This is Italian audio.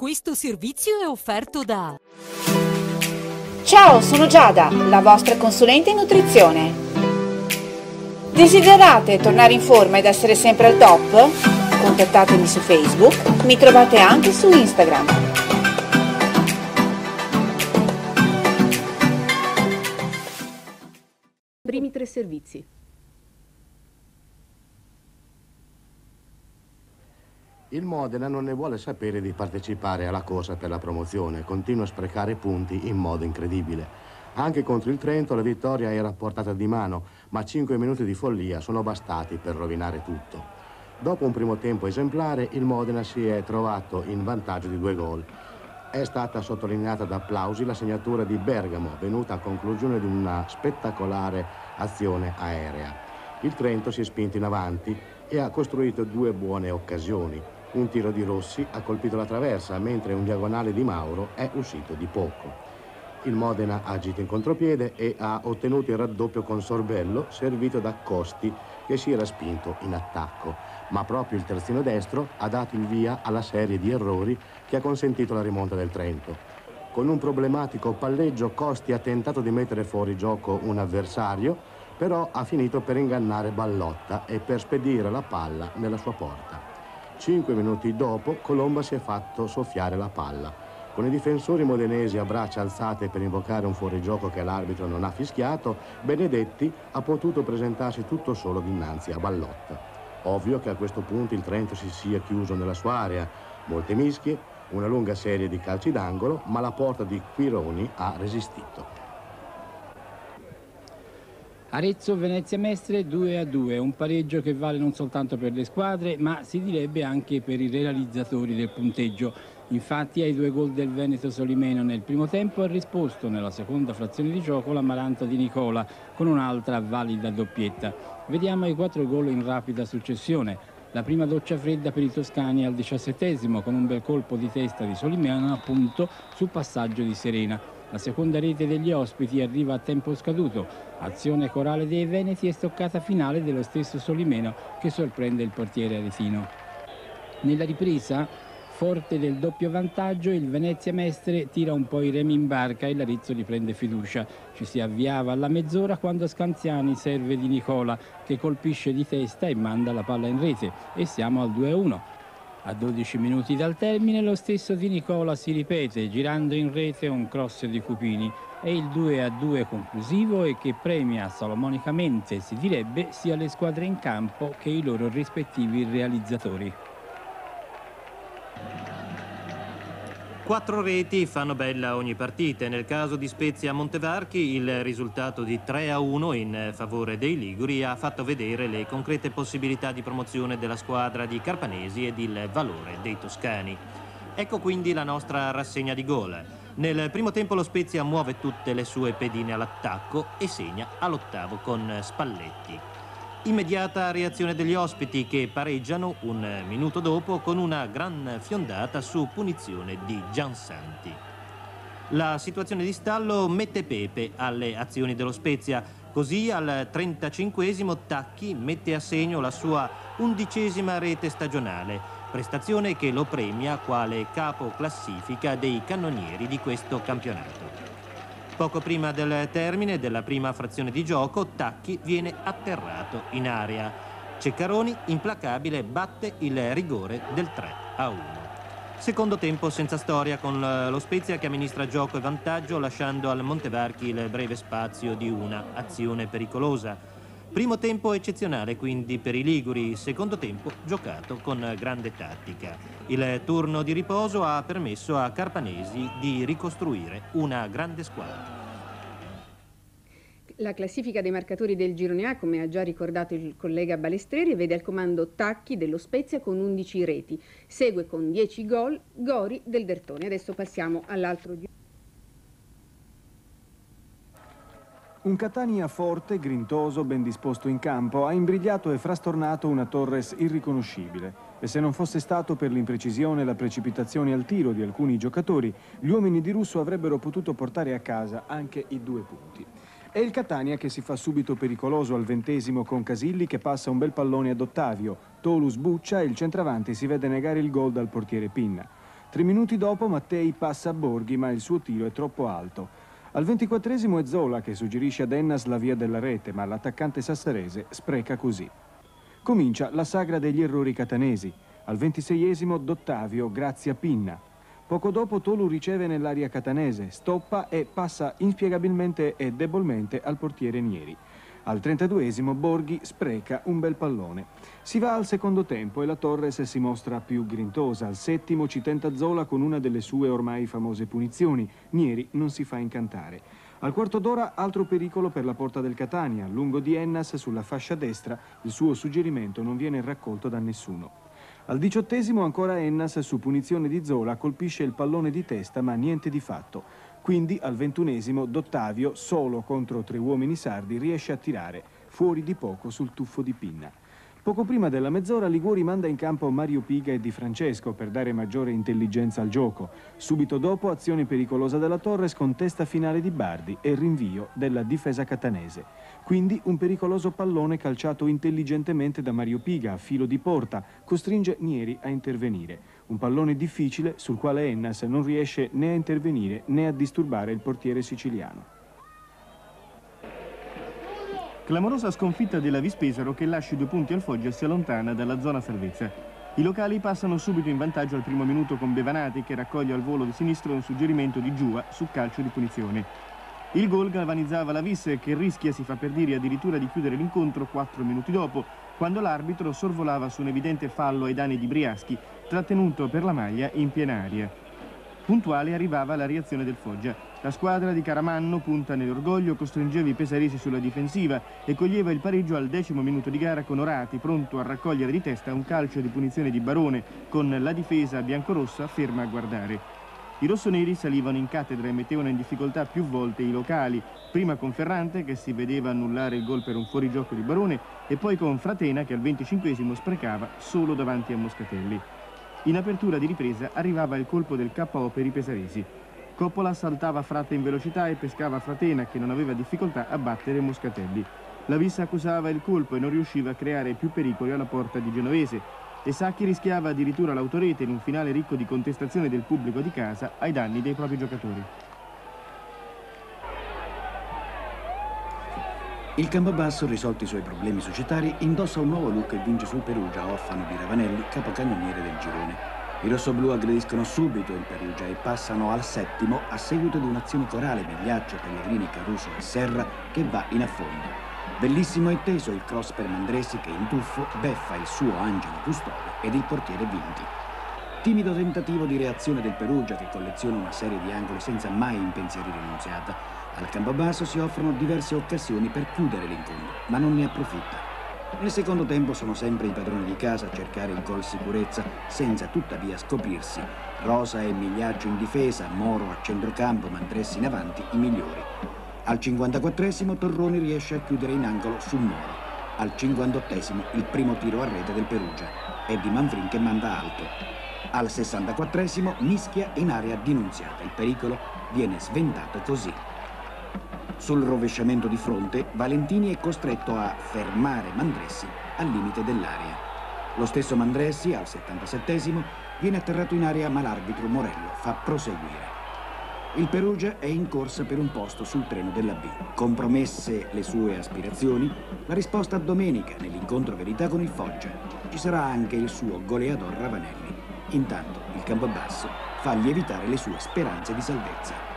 Questo servizio è offerto da... Ciao, sono Giada, la vostra consulente in nutrizione. Desiderate tornare in forma ed essere sempre al top? Contattatemi su Facebook, mi trovate anche su Instagram. Primi tre servizi. Il Modena non ne vuole sapere di partecipare alla corsa per la promozione, continua a sprecare punti in modo incredibile. Anche contro il Trento la vittoria era a portata di mano, ma cinque minuti di follia sono bastati per rovinare tutto. Dopo un primo tempo esemplare, il Modena si è trovato in vantaggio di due gol. È stata sottolineata da applausi la segnatura di Bergamo, venuta a conclusione di una spettacolare azione aerea. Il Trento si è spinto in avanti e ha costruito due buone occasioni. Un tiro di Rossi ha colpito la traversa, mentre un diagonale di Mauro è uscito di poco. Il Modena ha agito in contropiede e ha ottenuto il raddoppio con Sorbello, servito da Costi, che si era spinto in attacco. Ma proprio il terzino destro ha dato il via alla serie di errori che ha consentito la rimonta del Trento. Con un problematico palleggio, Costi ha tentato di mettere fuori gioco un avversario, però ha finito per ingannare Ballotta e per spedire la palla nella sua porta. Cinque minuti dopo Colomba si è fatto soffiare la palla. Con i difensori modenesi a braccia alzate per invocare un fuorigioco che l'arbitro non ha fischiato, Benedetti ha potuto presentarsi tutto solo dinanzi a Ballotta. Ovvio che a questo punto il Trento si sia chiuso nella sua area. Molte mischie, una lunga serie di calci d'angolo, ma la porta di Quironi ha resistito. Arezzo Venezia Mestre 2 a 2, un pareggio che vale non soltanto per le squadre ma si direbbe anche per i realizzatori del punteggio. Infatti ai due gol del Veneto Solimeno nel primo tempo ha risposto nella seconda frazione di gioco l'Amaranto di Nicola con un'altra valida doppietta. Vediamo i quattro gol in rapida successione. La prima doccia fredda per i toscani al diciassettesimo con un bel colpo di testa di Solimeno appunto sul passaggio di Serena. La seconda rete degli ospiti arriva a tempo scaduto. Azione corale dei Veneti e stoccata finale dello stesso Solimeno che sorprende il portiere aretino. Nella ripresa, forte del doppio vantaggio, il Venezia Mestre tira un po' i remi in barca e l'Arezzo riprende fiducia. Ci si avviava alla mezz'ora quando Scanziani serve di Nicola che colpisce di testa e manda la palla in rete e siamo al 2-1. A 12 minuti dal termine lo stesso di Nicola si ripete girando in rete un cross di Cupini. È il 2 a 2 conclusivo e che premia salomonicamente, si direbbe, sia le squadre in campo che i loro rispettivi realizzatori. Quattro reti fanno bella ogni partita. Nel caso di Spezia Montevarchi il risultato di 3 a 1 in favore dei Liguri ha fatto vedere le concrete possibilità di promozione della squadra di Carpanesi ed il valore dei toscani. Ecco quindi la nostra rassegna di gol. Nel primo tempo lo Spezia muove tutte le sue pedine all'attacco e segna all'ottavo con Spalletti. Immediata reazione degli ospiti che pareggiano un minuto dopo con una gran fiondata su punizione di Giansanti. La situazione di stallo mette Pepe alle azioni dello Spezia, così al 35 Tacchi mette a segno la sua undicesima rete stagionale, prestazione che lo premia quale capo classifica dei cannonieri di questo campionato. Poco prima del termine della prima frazione di gioco, Tacchi viene atterrato in area. Ceccaroni, implacabile, batte il rigore del 3 a 1. Secondo tempo senza storia con lo Spezia che amministra gioco e vantaggio lasciando al Montevarchi il breve spazio di una azione pericolosa. Primo tempo eccezionale quindi per i Liguri, secondo tempo giocato con grande tattica. Il turno di riposo ha permesso a Carpanesi di ricostruire una grande squadra. La classifica dei marcatori del girone A, come ha già ricordato il collega Balestreri, vede al comando Tacchi dello Spezia con 11 reti. Segue con 10 gol Gori del Dertone. Adesso passiamo all'altro girone. Un Catania forte, grintoso, ben disposto in campo, ha imbrigliato e frastornato una Torres irriconoscibile. E se non fosse stato per l'imprecisione e la precipitazione al tiro di alcuni giocatori, gli uomini di Russo avrebbero potuto portare a casa anche i due punti. È il Catania che si fa subito pericoloso al ventesimo con Casilli che passa un bel pallone ad Ottavio. Tolus buccia e il centravanti si vede negare il gol dal portiere Pinna. Tre minuti dopo Mattei passa a Borghi, ma il suo tiro è troppo alto. Al ventiquattresimo è Zola che suggerisce ad Ennas la via della rete, ma l'attaccante sassarese spreca così. Comincia la sagra degli errori catanesi. Al ventiseiesimo Dottavio grazie a Pinna. Poco dopo Tolu riceve nell'aria catanese, stoppa e passa inspiegabilmente e debolmente al portiere Nieri. Al 32esimo Borghi spreca un bel pallone. Si va al secondo tempo e la Torres si mostra più grintosa. Al settimo ci tenta Zola con una delle sue ormai famose punizioni. Nieri non si fa incantare. Al quarto d'ora altro pericolo per la porta del Catania. Lungo di Ennas sulla fascia destra il suo suggerimento non viene raccolto da nessuno. Al diciottesimo ancora Ennas su punizione di Zola colpisce il pallone di testa ma niente di fatto. Quindi al ventunesimo Dottavio, solo contro tre uomini sardi, riesce a tirare, fuori di poco sul tuffo di Pinna. Poco prima della mezz'ora Liguori manda in campo Mario Piga e Di Francesco per dare maggiore intelligenza al gioco. Subito dopo azione pericolosa della Torres con testa finale di Bardi e rinvio della difesa catanese. Quindi un pericoloso pallone calciato intelligentemente da Mario Piga a filo di porta costringe Nieri a intervenire. Un pallone difficile sul quale Ennas non riesce né a intervenire né a disturbare il portiere siciliano. Clamorosa sconfitta della Vispesaro che lascia due punti al Foggia e si allontana dalla zona salvezza. I locali passano subito in vantaggio al primo minuto con Bevanati che raccoglie al volo di sinistro un suggerimento di Giua su calcio di punizione. Il gol galvanizzava la Vis che rischia, si fa per dire, addirittura di chiudere l'incontro quattro minuti dopo, quando l'arbitro sorvolava su un evidente fallo ai danni di Briaschi, trattenuto per la maglia in piena aria. Puntuale arrivava la reazione del Foggia. La squadra di Caramanno, punta nell'orgoglio, costringeva i pesaresi sulla difensiva e coglieva il pareggio al decimo minuto di gara con Orati, pronto a raccogliere di testa un calcio di punizione di Barone, con la difesa biancorossa ferma a guardare. I rossoneri salivano in cattedra e mettevano in difficoltà più volte i locali, prima con Ferrante che si vedeva annullare il gol per un fuorigioco di Barone e poi con Fratena che al 25 sprecava solo davanti a Moscatelli. In apertura di ripresa arrivava il colpo del KO per i pesaresi. Coppola saltava Fratta in velocità e pescava Fratena che non aveva difficoltà a battere Moscatelli. La Vissa accusava il colpo e non riusciva a creare più pericoli alla porta di Genovese e Sacchi rischiava addirittura l'autorete in un finale ricco di contestazione del pubblico di casa ai danni dei propri giocatori. Il Campobasso, risolti i suoi problemi societari, indossa un nuovo look e vince sul Perugia, orfano di Ravanelli, capocannoniere del girone. I rossoblù aggrediscono subito il Perugia e passano al settimo a seguito di un'azione corale Migliaccio, Pellegrini, Caruso e Serra che va in affondo. Bellissimo e teso il cross per Mandresi che in tuffo beffa il suo angelo custode ed il portiere Vinti. Timido tentativo di reazione del Perugia che colleziona una serie di angoli senza mai impensierire Nunziata al Campobasso si offrono diverse occasioni per chiudere l'incontro, ma non ne approfitta. Nel secondo tempo sono sempre i padroni di casa a cercare il gol sicurezza, senza tuttavia scoprirsi. Rosa e Migliaggio in difesa, Moro a centrocampo, Mandressi in avanti, i migliori. Al 54esimo Torroni riesce a chiudere in angolo su Moro. Al 58esimo il primo tiro a rete del Perugia. È di Manfrin che manda alto. Al 64esimo mischia in area dinunziata. Il pericolo viene sventato così. Sul rovesciamento di fronte, Valentini è costretto a fermare Mandressi al limite dell'area. Lo stesso Mandressi, al 77esimo, viene atterrato in area ma l'arbitro Morello fa proseguire. Il Perugia è in corsa per un posto sul treno della B. Compromesse le sue aspirazioni, la risposta domenica nell'incontro verità con il Foggia. Ci sarà anche il suo goleador Ravanelli. Intanto il Campobasso fa lievitare le sue speranze di salvezza.